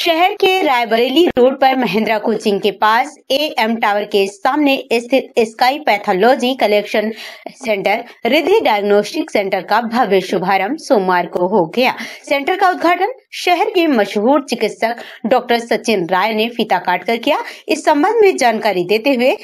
शहर के रायबरेली रोड पर महिंद्रा कोचिंग के पास ए एम टावर के सामने स्थित sky pathology collection centre Riddhi diagnostic centre का भव्य शुभारंभ सोमवार को हो गया। सेंटर का उद्घाटन शहर के मशहूर चिकित्सक डॉक्टर सचिन राय ने फीता काट कर किया। इस संबंध में जानकारी देते हुए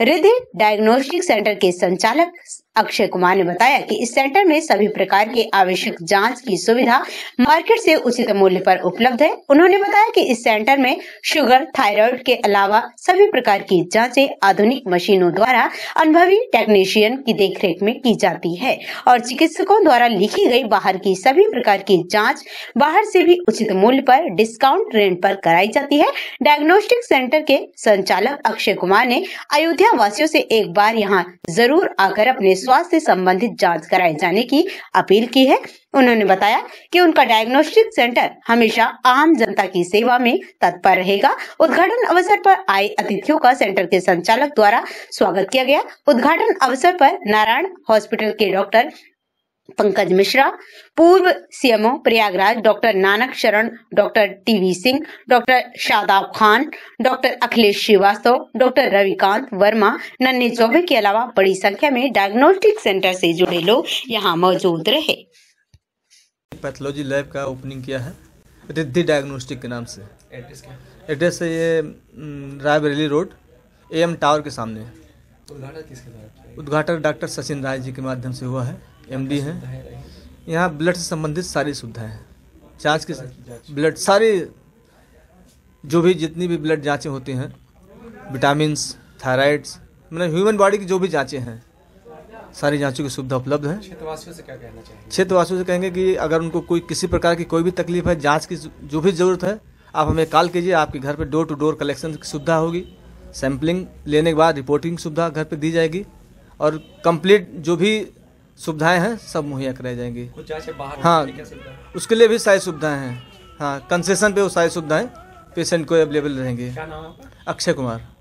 रिधि डायग्नोस्टिक सेंटर के संचालक अक्षय कुमार ने बताया कि इस सेंटर में सभी प्रकार के आवश्यक जाँच की सुविधा मार्केट से उचित मूल्य पर उपलब्ध है। उन्होंने बताया कि इस सेंटर में शुगर, थायराइड के अलावा सभी प्रकार की जांचें आधुनिक मशीनों द्वारा अनुभवी टेक्नीशियन की देखरेख में की जाती है और चिकित्सकों द्वारा लिखी गई बाहर की सभी प्रकार की जाँच बाहर से भी उचित मूल्य पर डिस्काउंट रेंट पर कराई जाती है। डायग्नोस्टिक सेंटर के संचालक अक्षय कुमार ने अयोध्या वासियों से एक बार यहाँ ज़रूर आकर अपने स्वास्थ्य संबंधित जाँच कराए जाने की अपील की है। उन्होंने बताया कि उनका डायग्नोस्टिक सेंटर हमेशा आम जनता की सेवा में तत्पर रहेगा। उद्घाटन अवसर पर आए अतिथियों का सेंटर के संचालक द्वारा स्वागत किया गया। उद्घाटन अवसर पर नारायण हॉस्पिटल के डॉक्टर पंकज मिश्रा पूर्व CMO Prayagraj doctor Nanak Sharan doctor TV Singh doctor Shadab Khan doctor Akhilesh Srivastava doctor Ravikant Verma Nanhe Chaubey के अलावा बड़ी संख्या में डायग्नोस्टिक सेंटर से जुड़े लोग यहाँ मौजूद रहे। पैथोलॉजी लैब का ओपनिंग किया है रिद्धि डायग्नोस्टिक के नाम से। एड्रेस क्या? एड्रेस है ये Raebareli road A M tower के सामने। उद्घाटन उद्घाटन डॉक्टर सचिन राय जी के माध्यम से हुआ है। एमडी हैं। यहाँ ब्लड से संबंधित सारी सुविधाएँ हैं। जाँच की ब्लड सारी जो भी जितनी भी ब्लड जांचें होती हैं विटामिन्स थायराइड्स मतलब ह्यूमन बॉडी की जो भी जांचें हैं सारी जांचों की सुविधा उपलब्ध है। क्षेत्रवासियों से क्या कहना चाहिए क्षेत्रवासियों से कहेंगे कि अगर उनको कोई किसी प्रकार की कोई भी तकलीफ़ है जाँच की जो भी ज़रूरत है आप हमें कॉल कीजिए आपके घर पे डोर टू डोर कलेक्शन की सुविधा होगी। सैंपलिंग लेने के बाद रिपोर्टिंग सुविधा घर पे दी जाएगी। और कंप्लीट जो भी सुविधाएँ हैं सब मुहैया कराई जाएँगी। बाहर हाँ? उसके लिए भी सारी सुविधाएँ हैं। हाँ कंसेशन पे वो सारी सुविधाएँ पेशेंट को अवेलेबल रहेंगी। क्या नाम आपका? अक्षय कुमार।